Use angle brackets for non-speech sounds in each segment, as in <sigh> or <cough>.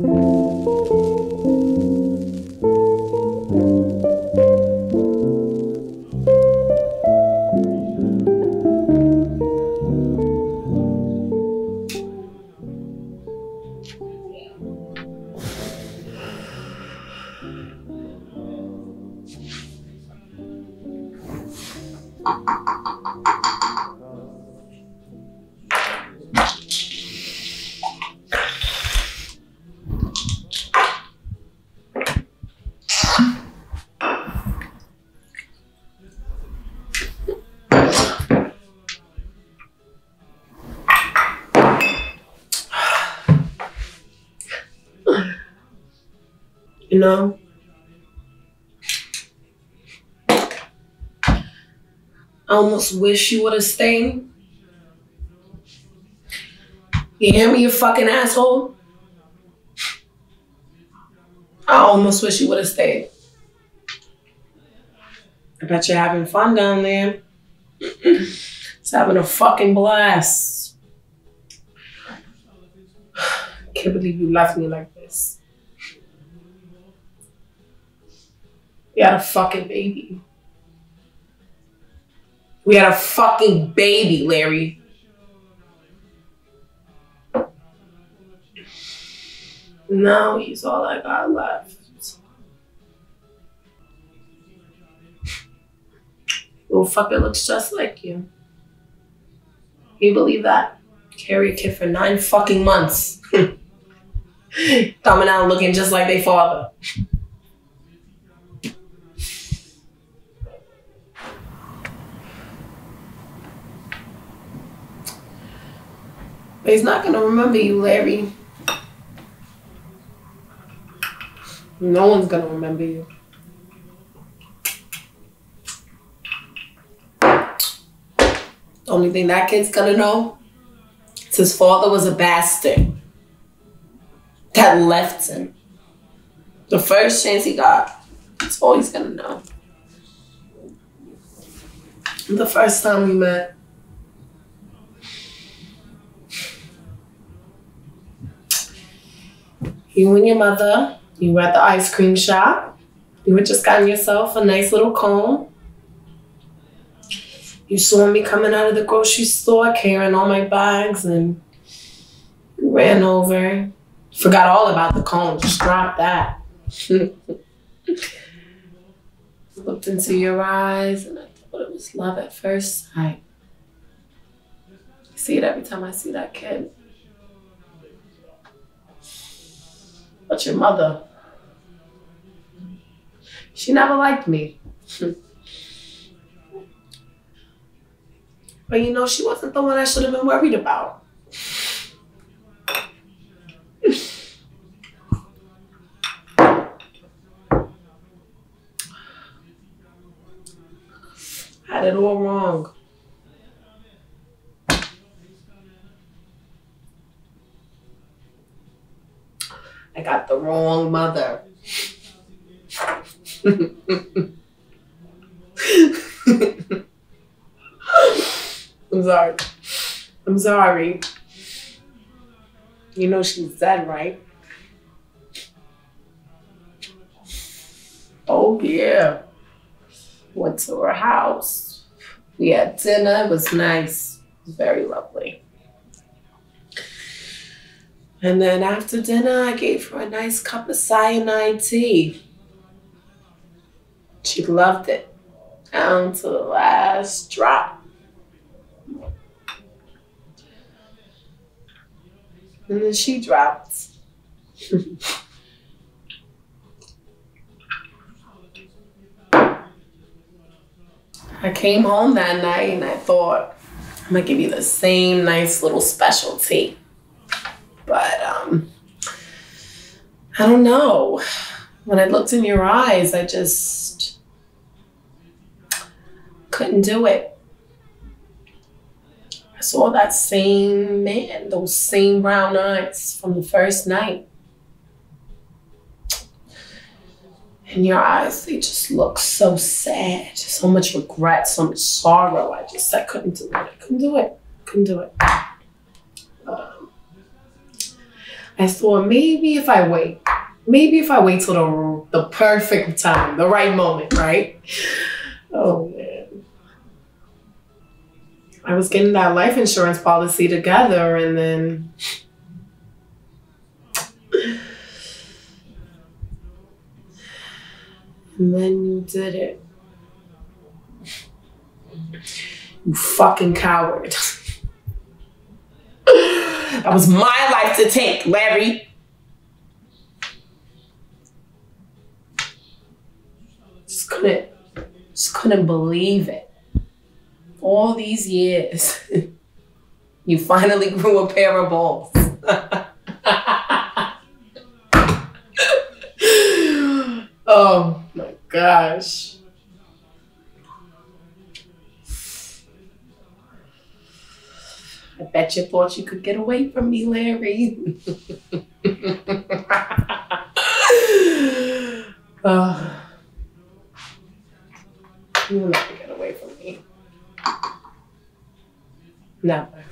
You know? I almost wish you would have stayed. You hear me, you fucking asshole? I almost wish you would have stayed. I bet you're having fun down there. It's having a fucking blast. <sighs> Can't believe you left me like this. We had a fucking baby. We had a fucking baby, Larry. Now he's all I got left. Little fucker looks just like you. Can you believe that? Carry a kid for nine fucking months. <laughs> Coming out looking just like their father. But he's not gonna remember you, Larry. No one's gonna remember you. The only thing that kid's gonna know is his father was a bastard that left him. The first chance he got, that's all he's gonna know. The first time we met, you and your mother, you were at the ice cream shop. You had just gotten yourself a nice little cone. You saw me coming out of the grocery store carrying all my bags and you ran over. Forgot all about the cone, just dropped that. <laughs> Looked into your eyes and I thought it was love at first sight. See it every time I see that kid. But your mother, she never liked me. <laughs> but you know, she wasn't the one I should have been worried about. <laughs> Had it all wrong. I got the wrong mother. I'm sorry. I'm sorry. You know she's dead, right? Oh, yeah. Went to her house. We had dinner. It was nice. Very lovely. And then after dinner, I gave her a nice cup of cyanide tea. She loved it down to the last drop. And then she dropped. <laughs> I came home that night and I thought, I'm gonna give you the same nice little specialty. But um, I don't know. When I looked in your eyes, I just couldn't do it. I saw that same man, those same brown eyes from the first night. In your eyes, they just look so sad, so much regret, so much sorrow. I just, I couldn't do it. I couldn't do it. Couldn't do it. I thought maybe if I wait, maybe if I wait till the, the perfect time, the right moment, right? Oh man. I was getting that life insurance policy together and then and then you did it. You fucking coward. <laughs> that was my life to take, Larry. Just couldn't, just couldn't believe it. All these years, <laughs> you finally grew a pair of balls. <laughs> oh my gosh. I bet you thought you could get away from me, Larry. uh, you'll never get away from me. Never.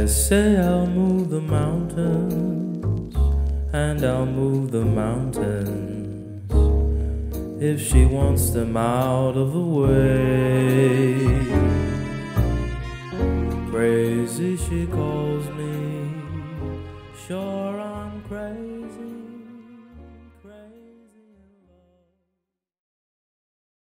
I say I'll move the mountains, and I'll move the mountains if she wants them out of the way. Crazy, she calls me, sure